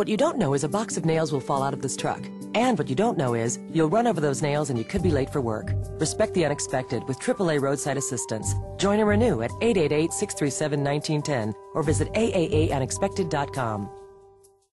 What you don't know is a box of nails will fall out of this truck. And what you don't know is you'll run over those nails and you could be late for work. Respect the unexpected with AAA roadside assistance. Join and renew at 888-637-1910 or visit aaaunexpected.com.